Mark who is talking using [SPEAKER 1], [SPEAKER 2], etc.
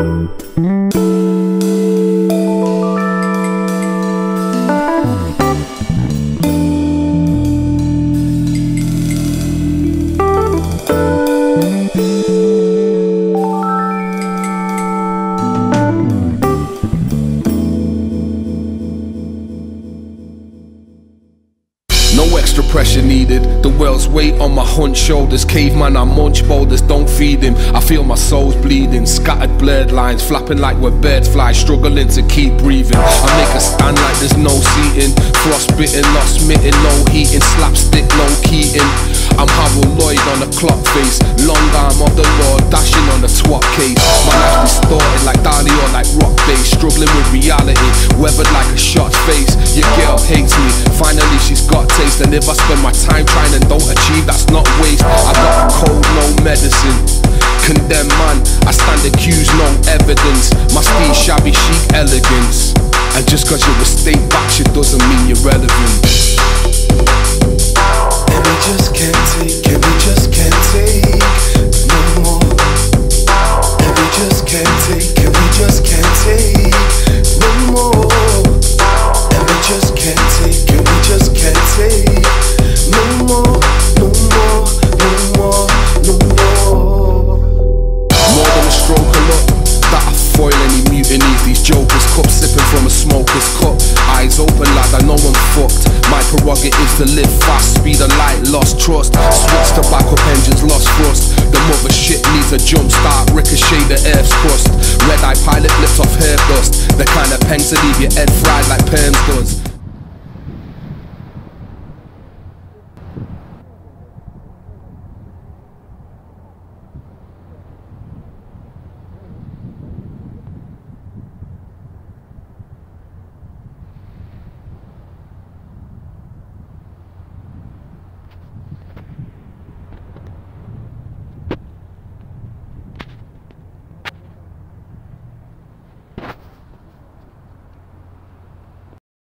[SPEAKER 1] No extra pressure needed. The world's weight on my hunch shoulders. Caveman, I munch boulders, don't feed him. I feel my soul's bleeding. Scattered blurred lines, flapping like where birds fly, struggling to keep breathing. I make a stand like there's no seating. Frostbitten, not smitten, no heating. Slapstick, no Keaton. I'm Harold Lloyd on the clock face. Long arm of the law, dashing on the twat weathered like a shot face. Your girl hates me, finally she's got taste. And if I spend my time trying and don't achieve, that's not waste. I got a cold, no medicine. Condemn man, I stand accused, no evidence. My speed shabby chic elegance. And just cause you're a state shit doesn't mean you're relevant. jokers, cup sipping from a smoker's cup. Eyes open, lad, I know I'm fucked. My prerogative is to live fast, speed of light, lost trust. Switch to backup engines, lost thrust. The mother shit needs a jump start, ricochet the earth's crust. Red eye pilot flipped off hair dust. The kind of pens to leave your head fried like perms does.